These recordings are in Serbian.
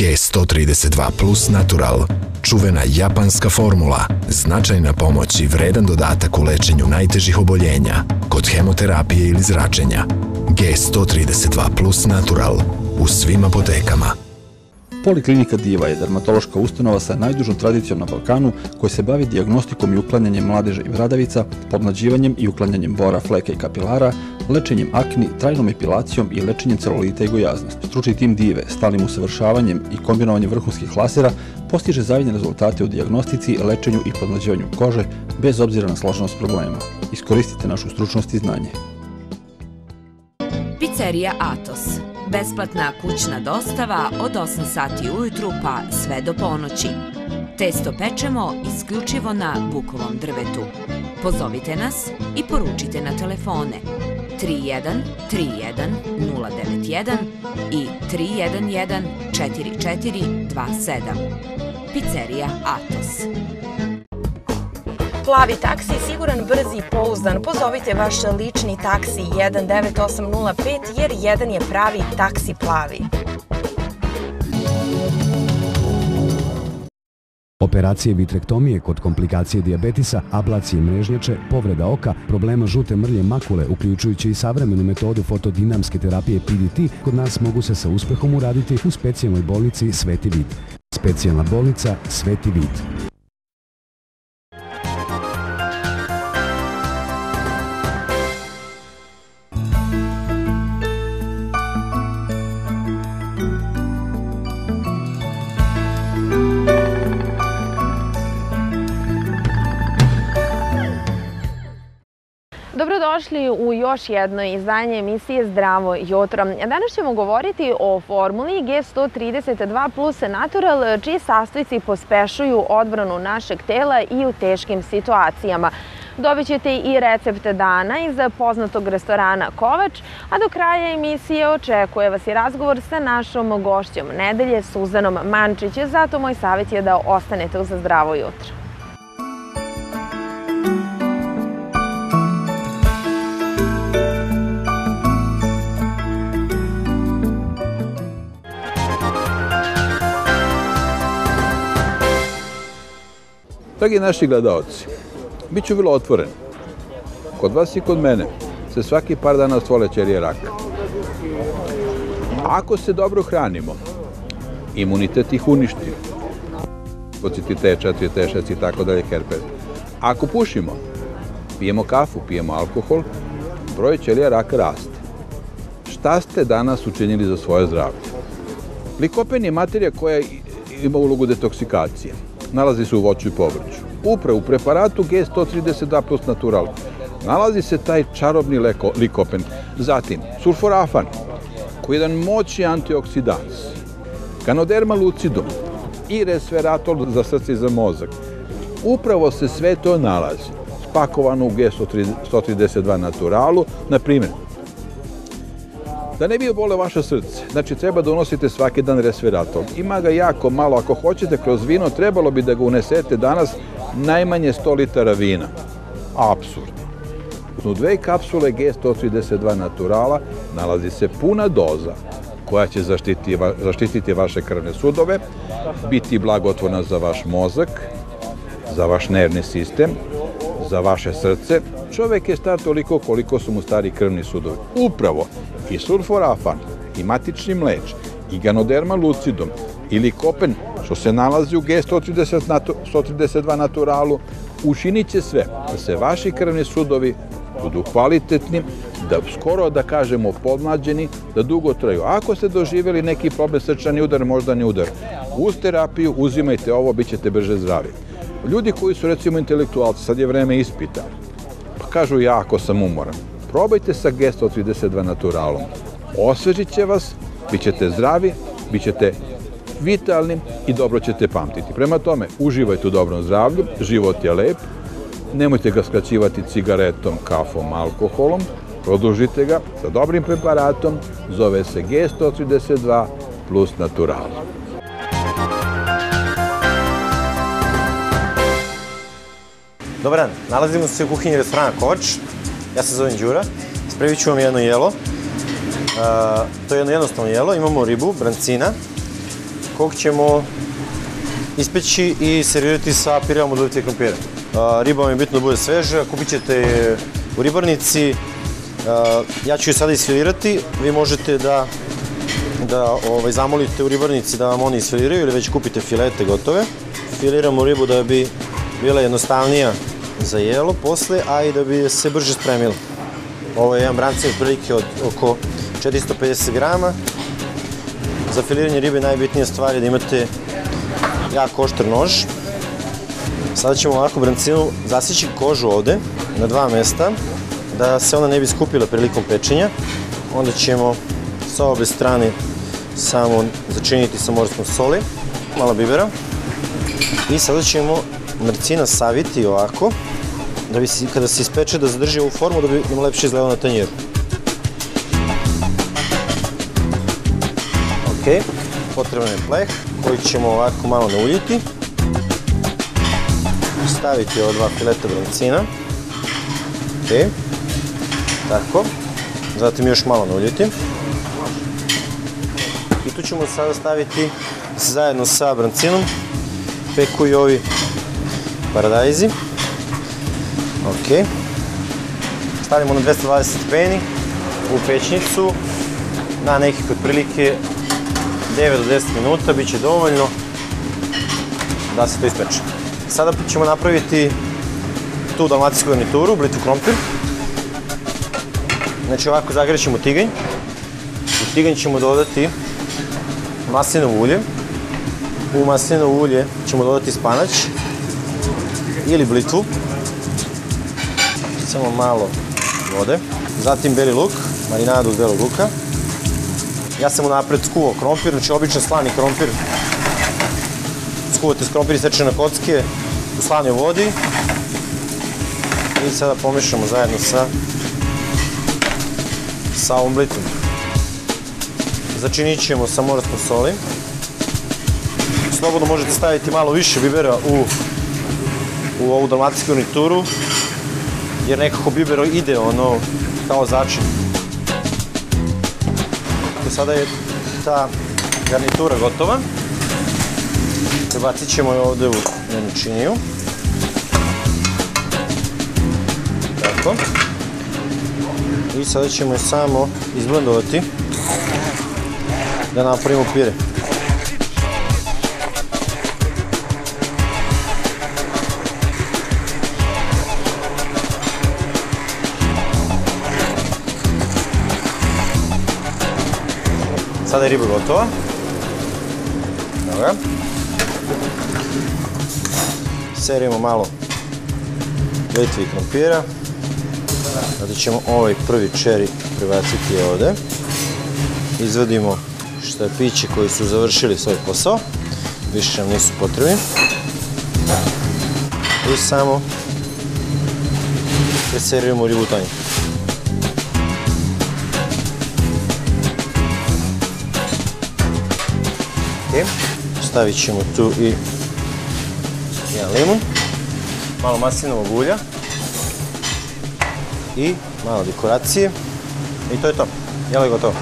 G132 Plus Natural, čuvena japanska formula, značajna pomoć i vredan dodatak u lečenju najtežih oboljenja, kod hemoterapije ili zračenja. G132 Plus Natural, u svim apotekama. Poliklinika Diva je dermatološka ustanova sa najdužom tradicijom na Balkanu koja se bavi diagnostikom i uklanjanjem mladeža i vradavica, podmlađivanjem i uklanjanjem bora, fleka i kapilara, lečenjem akni, trajnom epilacijom i lečenjem celulita i gojaznosti. Stručni tim Dive, stalnim usavršavanjem i kombinovanjem vrhunskih lasera postiže zavidne rezultate u diagnostici, lečenju i podmlađivanju kože bez obzira na složenost problema. Iskoristite našu stručnost i znanje. Pizzerija Atos. Besplatna kućna dostava od 8 sati ujutru pa sve do ponoći. Testo pečemo isključivo na bukovom drvetu. Pozovite nas i poručite na telefone 31 31 091 i 311 4427. Pizzerija Atos. Plavi taksi, siguran, brzi i pouzdan. Pozovite vaš lični taksi 19805 jer jedan je pravi taksi plavi. Operacije vitrektomije kod komplikacije dijabetisa, ablacije mrežnjače, povreda oka, problema žute mrlje makule, uključujući i savremenu metodu fotodinamske terapije PDT, kod nas mogu se sa uspehom uraditi u specijalnoj bolnici Sveti Vid. Specijalna bolnica Sveti Vid. Dobrodošli u još jedno izdanje emisije Zdravo jutro. Danas ćemo govoriti o formuli G132 plus Natural, čiji sastojci pospešuju odbranu našeg tela i u teškim situacijama. Dobit ćete i recept dana iz poznatog restorana Kovač, a do kraja emisije očekuje vas i razgovor sa našom gošćom nedelje Suzanom Mančić. Zato moj savjet je da ostanete uz Zdravo jutro. Dragi naši gledalci, bit ću vrlo otvoren. Kod vas i kod mene se svaki par dana stvole ćelije raka. Ako se dobro hranimo, imunitet ih uništi. Pociti T4, T6 i tako dalje, herpes. Ako pušimo, pijemo kafu, pijemo alkohol, broj ćelija raka raste. Šta ste danas učinili za svoje zdravlje? Likopen je materija koja ima ulogu detoksikacije nalazi se u voću i povrću. Upravo u preparatu G132 plus natural nalazi se taj čarobni leko, likopen. Zatim, sulforafan, koji je jedan moćni antioksidans, kanoderma lucidum i resveratrol za srce i za mozak. Upravo se sve to nalazi spakovano u G132 naturalu, na primjer, Da ne bi obole vaše srce, znači treba da unosite svaki dan resveratrol. Ima ga jako malo, ako hoćete kroz vino, trebalo bi da ga unesete danas najmanje 100 litara vina. Absurdno. U dve kapsule G132 naturala nalazi se puna doza koja će zaštiti, zaštititi vaše krvne sudove, biti blagotvorna za vaš mozak, za vaš nervni sistem, za vaše srce. Čovek je star toliko koliko su mu stari krvni sudovi. Upravo i sulforafan, i matični mleč, i ganoderma lucidum, ili kopen, što se nalazi u G130 natu, 132 naturalu, učinit će sve da se vaši krvni sudovi budu kvalitetni, da skoro da kažemo podmlađeni, da dugo traju. Ako ste doživjeli neki problem srčani udar, moždani udar, uz terapiju uzimajte ovo, bit ćete brže zdravi. Ljudi koji su recimo intelektualci, sad je vreme ispita, pa kažu ja ako sam umoran, probajte sa G132 naturalom. Osvežit će vas, bit ćete zdravi, bit ćete vitalni i dobro ćete pamtiti. Prema tome, uživajte u dobrom zdravlju, život je lep, nemojte ga skraćivati cigaretom, kafom, alkoholom, produžite ga sa dobrim preparatom, zove se G132 plus natural. Dobar dan, nalazimo se u kuhinji restorana Kovač. Ja se zovem Đura. Spremit ću vam jedno jelo. Uh, to je jedno jednostavno jelo. Imamo ribu, brancina, kog ćemo ispeći i servirati sa pireom od ulivke krompira. Riba vam je bitno da bude sveža, kupit ćete je u ribarnici. Ja ću je sada isfilirati, vi možete da da ovaj, zamolite u ribarnici da vam oni isfiliraju ili već kupite filete gotove. Filiramo ribu da bi bila jednostavnija za jelo posle, a i da bi se brže spremila. Ovo je jedan brancin prilike od oko 450 grama. Za filiranje ribe najbitnija stvar je da imate jako oštar nož. Sada ćemo ovako brancinu zasići kožu ovde na dva mesta da se ona ne bi skupila prilikom pečenja. Onda ćemo sa obe strane samo začiniti sa morskom soli, malo bibera. I sada ćemo mrcina saviti ovako, da bi se, kada se ispeče da zadrži ovu formu da bi nam lepše izgledao na tanjiru. Ok, potreban je pleh koji ćemo ovako malo nauljiti. Staviti ova dva fileta brancina. Ok, tako. Zatim još malo nauljiti. I tu ćemo sada staviti zajedno sa brancinom peku i ovi paradajzi. Ok. Stavljamo na 220 stepeni u pećnicu na nekih otprilike 9 do 10 minuta, bit će dovoljno da se to ispeče. Sada ćemo napraviti tu dalmatinsku garnituru, blitvu krompir. Znači ovako zagrećemo tiganj. U tiganj ćemo dodati maslinovo ulje. U maslinovo ulje ćemo dodati spanać ili blitvu. Samo malo vode. Zatim beli luk, marinadu od belog luka. Ja sam unapred skuvao krompir, znači običan slani krompir. Skuvate krompir iseče na kocke u slanoj vodi. I sada pomešamo zajedno sa sa ovom blitvom. Začinit ćemo sa morskom soli. Slobodno možete staviti malo više bibera u, u ovu dalmatinsku garnituru, jer nekako bibero ide ono kao začin. Sada je ta garnitura gotova. Prebacit ćemo je ovde u jednu činiju. Tako. I sada ćemo je samo izblendovati da napravimo pire. Sada je riba gotova. Evo ga. Serimo malo litvi krompira. Sada ćemo ovaj prvi čeri prebaciti ovde. Izvadimo štapiće koji su završili svoj posao. Više nam nisu potrebni. I samo preserviramo ribu u Ok, stavit ćemo tu i jedan limun, malo maslinovog ulja i malo dekoracije i to je to. Jelo je gotovo.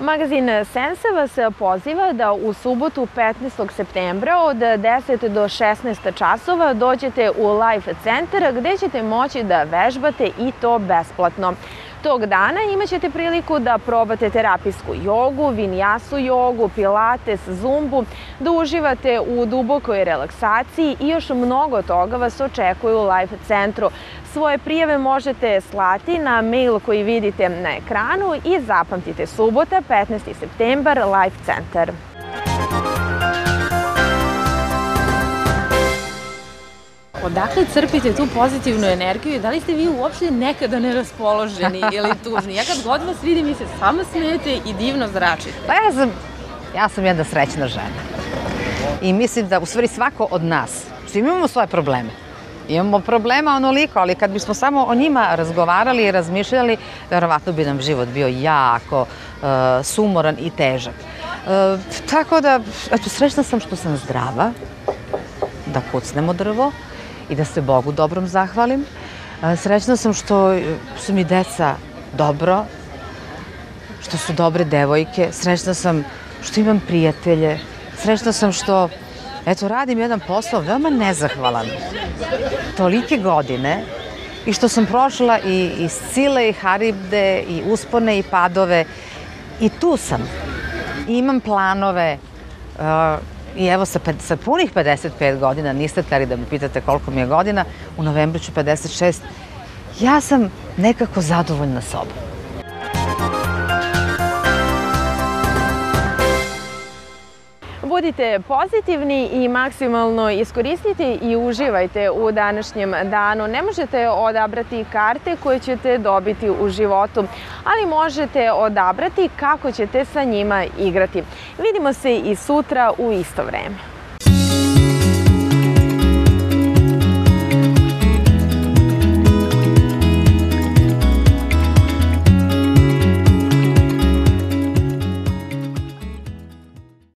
Magazin Sense vas poziva da u subotu 15. septembra od 10 do 16 časova dođete u Life Center gde ćete moći da vežbate i to besplatno. Tog dana imaćete priliku da probate terapijsku jogu, vinjasu jogu, pilates, zumbu, da uživate u dubokoj relaksaciji i još mnogo toga vas očekuje u Life centru. Svoje prijave možete slati na mail koji vidite na ekranu i zapamtite subota 15. septembar Life Center. Odakle crpite tu pozitivnu energiju i da li ste vi uopšte nekada neraspoloženi ili tužni? Ja kad god vas vidim, vi se samo smijete i divno zračite. Pa ja sam, ja sam jedna srećna žena. I mislim da u stvari svako od nas, svi imamo svoje probleme. Imamo problema onoliko, ali kad bismo samo o njima razgovarali i razmišljali, verovatno bi nam život bio jako uh, sumoran i težak. Uh, tako da, eto, srećna sam što sam zdrava, da kucnemo drvo, i da se Bogu dobrom zahvalim. Srećna sam što su mi deca dobro, što su dobre devojke, srećna sam što imam prijatelje, srećna sam što eto, radim jedan posao veoma nezahvalan. Tolike godine i što sam prošla i, i Scile i Haribde i uspone i padove i tu sam. I imam planove uh, i evo sa, sa punih 55 godina, niste teli da me pitate koliko mi je godina, u novembru ću 56, ja sam nekako zadovoljna sobom. Budite pozitivni i maksimalno iskoristite i uživajte u današnjem danu. Ne možete odabrati karte koje ćete dobiti u životu, ali možete odabrati kako ćete sa njima igrati. Vidimo se i sutra u isto vreme.